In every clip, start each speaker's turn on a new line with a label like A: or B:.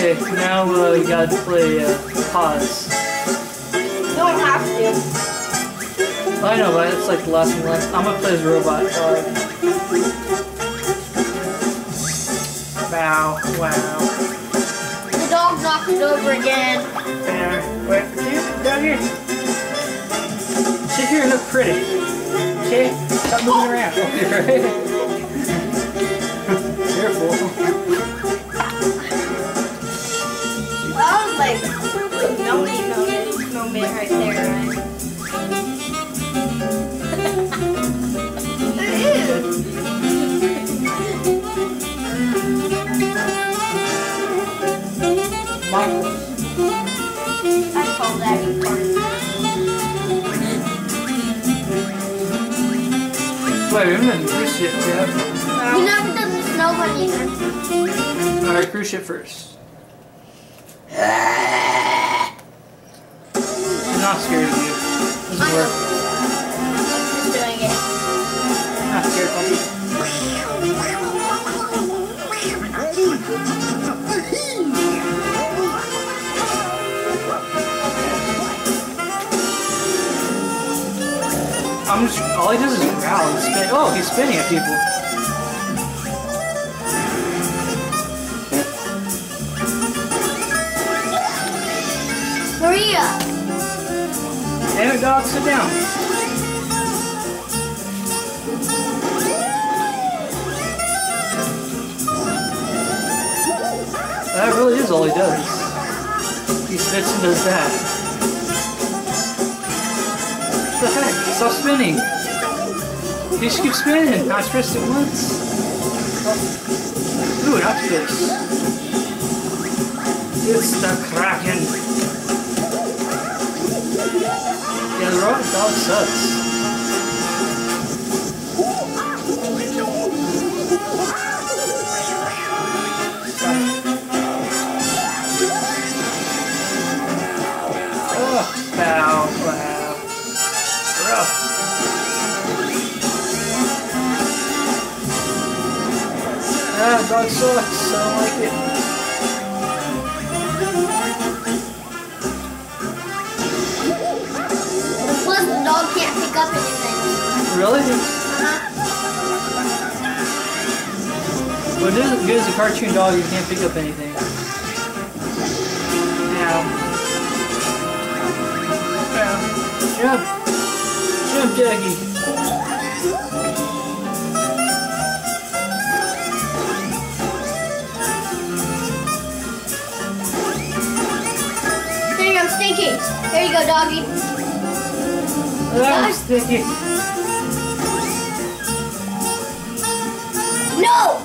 A: Okay, now uh, we gotta play uh, pause.
B: You don't have to.
A: I know, but it's like the last one left. I'm gonna play as a robot. Uh, wow, wow.
B: The dog knocked it over again.
A: There. Wait, here, down here. Sit here and look pretty. Okay? Stop moving around. Okay, right? Wait, we haven't done cruise ship yet.
B: You never done the snow one either.
A: Alright, cruise ship first. I'm not scared of you. Doesn't work. I'm just, all he does is growl and spin. Oh, he's spinning at people.
B: Maria!
A: Damn it, dog, sit down. That really is all he does. He spits and does that. The heck? Stop spinning. He just keeps spinning. I pressed it once. Ooh, an octopus. It's the Kraken. Yeah, the robot dog sucks. Really?
B: Uh-huh.
A: When it isn't good as a cartoon dog, you can't pick up anything. Ow. Ow. Jump! Jump, Jackie!
B: There you go, Stinky. There you go, doggy.
A: That was sticky.
B: No!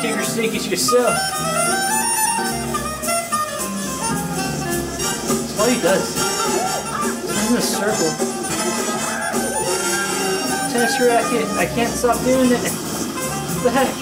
A: Keep your sneaky to yourself. That's all he does. He's in a circle. Tennis racket. I can't stop doing it. What the heck?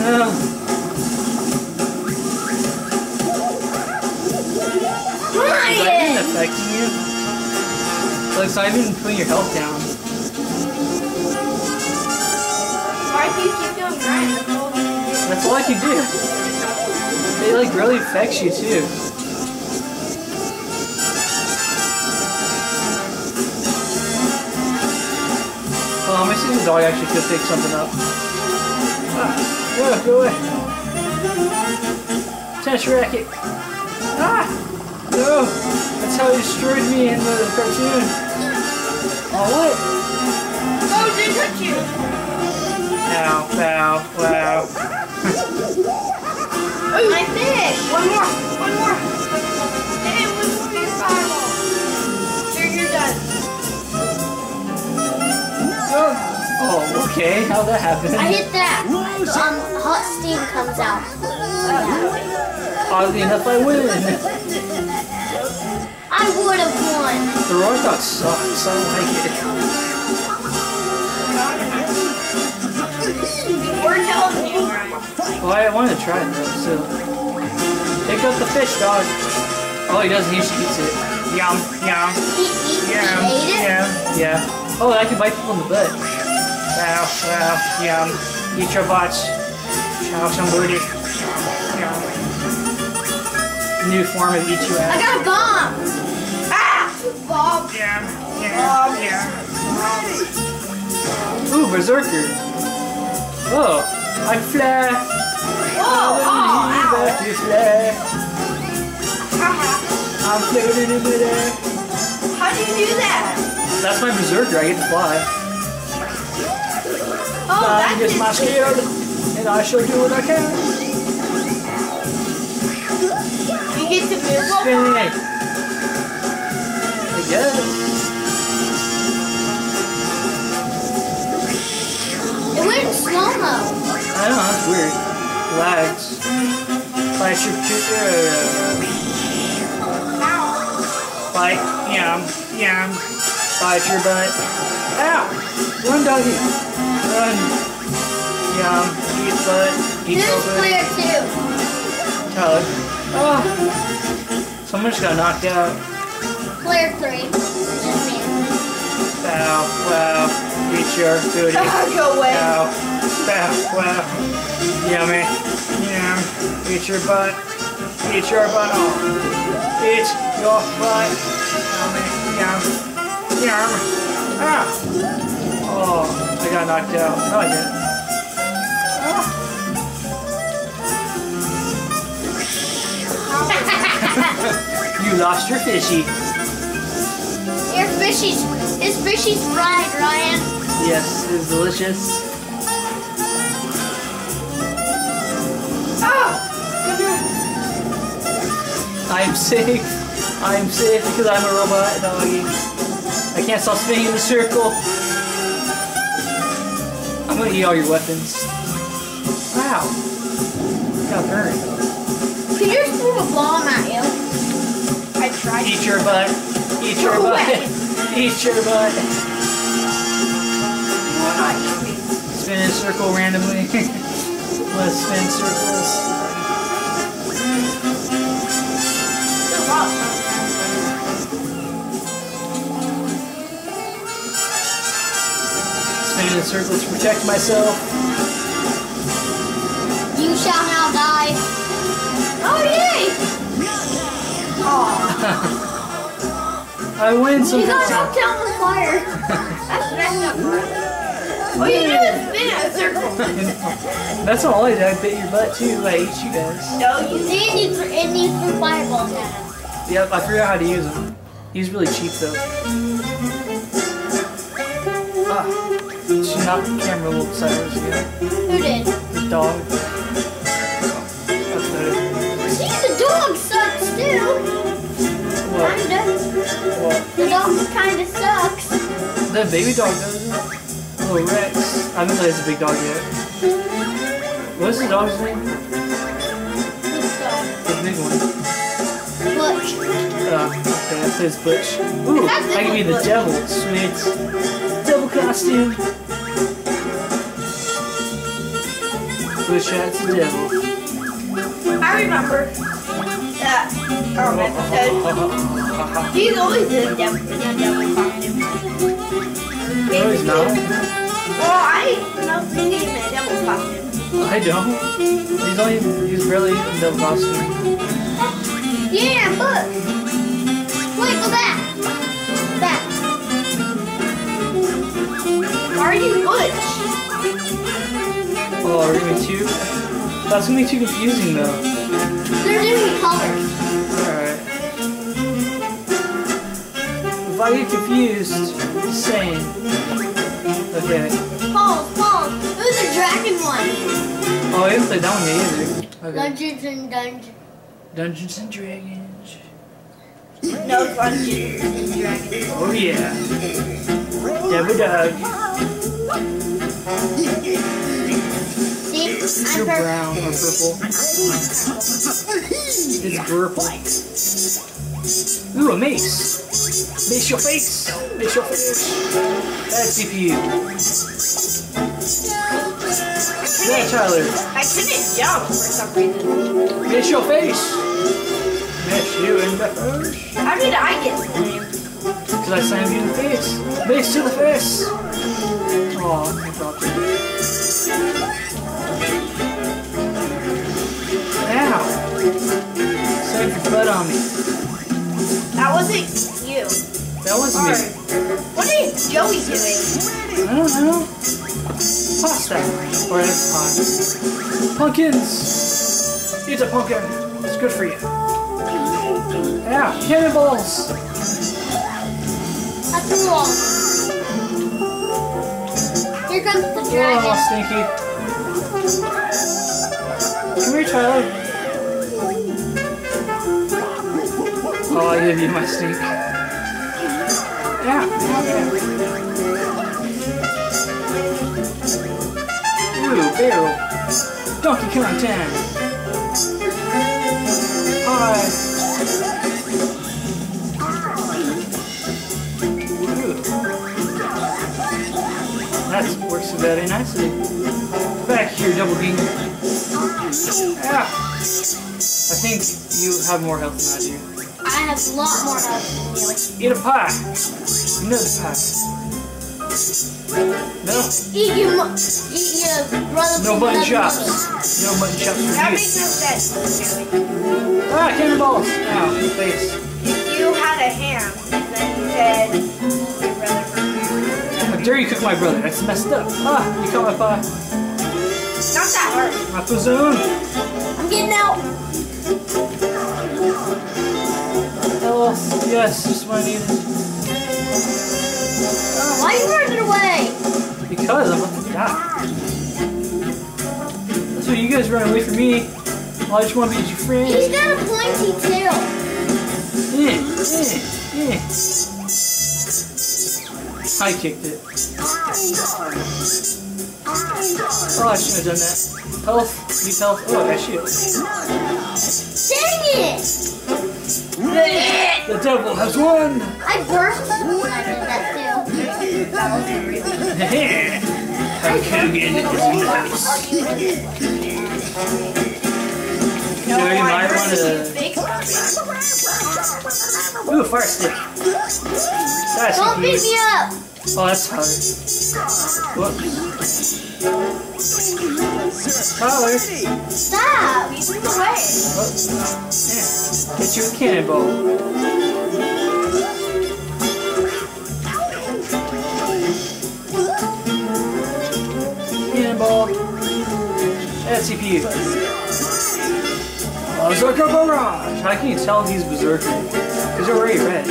A: No. Ryan! Is that even affecting you? Like, it's not even putting your health down.
B: That's all
A: I can do. It like really affects you too. Oh, if the dog actually could pick something up. Ah, go, go away. Tennis racket. Ah! No! That's how he destroyed me in the cartoon. Oh, what?
B: Oh, did touch you.
A: Ow, ow, wow.
B: My fish. One more. One more. Hey, one more your fireball. Here, you're done.
A: Oh, okay. How'd that happen?
B: I hit that. Um, hot steam comes out.
A: Oddly enough, I win.
B: I would have won.
A: The roar dog sucks. I don't like it. Well, I wanted to try it though, so. Pick up the fish, dog. Oh, he doesn't. He just eats it. Yum, yum,
B: He, he,
A: yum,
B: he
A: yum, yeah. Oh, I can bite people in the butt. Wow, wow, yum. Eat your butts. Chow somebody. Yeah. New form of eat you
B: I got a bomb. Ah! Bob.
A: Yeah, yeah, yeah. Ooh, Berserker. Oh, I fly.
B: How do you do that?
A: That's my Berserker. I get to fly.
B: Oh,
A: Flying
B: that's
A: is my
B: it.
A: skill, and I shall do what I can.
B: You get to move.
A: Spinning. I guess.
B: It went slow-mo.
A: I don't know, that's weird. Lags. Flash your Bite, yum, yum. Bite your butt. Ow! Run, doggy. Run. Yum. Eat butt. Eat your butt.
B: player two.
A: Tyler. Oh! Someone just got knocked out.
B: Player three. Me.
A: Wow. Eat your booty.
B: Go away.
A: Wow. Wow, wow. Yummy. Yum. Eat your butt. Eat your butt. Oh. Eat your butt. Yummy. Yum. Yum. Ah. Oh, I got knocked out. No, I didn't. You lost your fishy.
B: Your fishy's, his fishy's fried, Ryan.
A: Yes, it's delicious. I'm safe. I'm safe because I'm a robot doggy. I can't stop spinning in the circle. I'm gonna eat all your weapons. Wow. Got burned.
B: You just throw a bomb at you? I tried.
A: Eat your butt. Eat your butt. Eat your butt. Spin in a circle randomly. Let's spin circles. In a circle to protect myself.
B: You shall now die. Oh, yay! Oh,
A: I win
B: you got knocked down with fire. That's messed up. All you do is spin in a circle.
A: That's all I did. I bit your butt too. I ate you guys.
B: No, you and you, th- and you threw fireballs at him.
A: Yep, I forgot how to use them. He's really cheap though. She knocked the camera a little sideways again.
B: Who did?
A: The dog. That's better.
B: See, the dog sucks too.
A: What?
B: Kinda.
A: What?
B: The dog kinda sucks.
A: The baby dog doesn't. Little Rex. I haven't played as a big dog yet. What's the dog's name? The big one.
B: Butch.
A: Uh, okay, that says Butch. Ooh, I can be the devil. Sweet. Devil costume. Butch that's the devil.
B: I remember that um, episode. He's always in the devil, the devil costume.
A: No, he's not.
B: Well, I know see him in a devil costume.
A: I don't. He's only, he's barely in the devil costume.
B: Yeah, look. Wait, go back. Back. Why are you Butch?
A: Oh, are gonna two? That's gonna be too confusing though.
B: They're different colors.
A: Alright. If I get confused, same. Okay.
B: Pause, pause. Who's the dragon one?
A: Oh, I haven't played that one either. Okay.
B: Dungeons and Dungeons.
A: Dungeons and Dragons.
B: No, Dungeons and Dragons.
A: Oh yeah. Devil Dog.
B: See,
A: You're
B: I'm perfect.
A: brown or purple. It's purple. Ooh, a mace. Mace your face. Mace your face. That's CPU. Yeah, Tyler.
B: I couldn't jump for some reason.
A: Mace your face. Mace you in the face.
B: How did I get slammed?
A: Because I slammed you in the face. Mace to the face. Aw, I dropped it. Butt on me.
B: That wasn't you.
A: That was
B: Or,
A: me.
B: what is Joey doing?
A: I don't know. Pasta. Or egg pie. Pumpkins. Eat a pumpkin. It's good for you. Yeah, cannonballs.
B: I threw all. Here comes the
A: Oh,
B: dragon.
A: stinky. Come here, Tyler. Oh, I give you my stink. Yeah. Ooh, barrel. Donkey Kong 10. Hi. Ooh. That works very nicely. Back here, double beam. Yeah. I think you have more health than I do.
B: I have a lot more health than
A: Eat a pie. Another pie. No.
B: you. Eat your, mo- eat your brother.
A: No
B: from
A: button
B: another
A: chops. No button chops for
B: That
A: you.
B: makes no sense.
A: Ah, cannonballs. Ow, in the face.
B: You had a ham, and then you said your brother from
A: How dare you cook my brother? That's messed up. Ah, you caught my pie.
B: Not that hard.
A: My zone.
B: I'm getting out.
A: Yes, just what I needed.
B: Why are you running away?
A: Because I'm about to die. That's why you guys run away from me. I just want to be your
B: He's
A: friend.
B: got a pointy tail.
A: Eh, eh, eh. I kicked it. Oh, I shouldn't have done that. Health, use health. Oh, I shoot.
B: Dang it!
A: The devil has won!
B: I burst when I did that too.
A: I can get it nice.
B: No,
A: So you
B: I
A: might
B: burst
A: wanna-
B: you.
A: Ooh, fire stick. That's
B: Don't beat me up.
A: Oh, that's hard. Whoops. Tyler.
B: Stop. You threw away.
A: Oh, yeah. Get you a cannonball. That's CPU. Berserker Barrage! How can you tell he's Berserker? Because they're already red.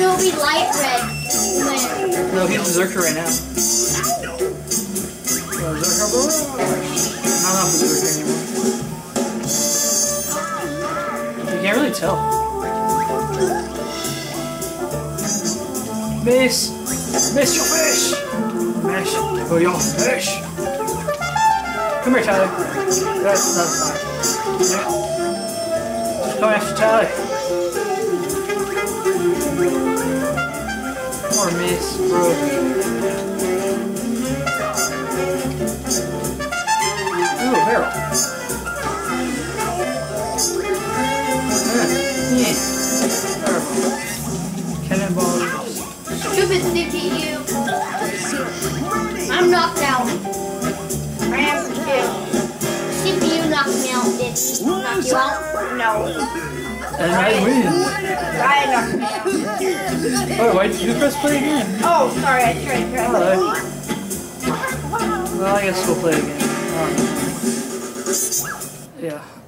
B: It'll be light red when
A: No, he's Berserker right now. Berserker Barrage! No, not Berserker anymore. You can't really tell. Miss! Miss your fish! Miss for your fish! Come here, Tyler. That's, that's fine. Yeah. Come after Tyler. Poor Miss, bro. Ooh, barrel. Cannonball.
B: stupid sticky you. I'm knocked out. I am too. CPU knocked me out, did he? Knock you out? No.
A: And I win.
B: I knocked me out.
A: Oh, why did you press play again?
B: Oh, sorry, I tried to
A: Hello. Well, I guess we'll play again. Um, yeah.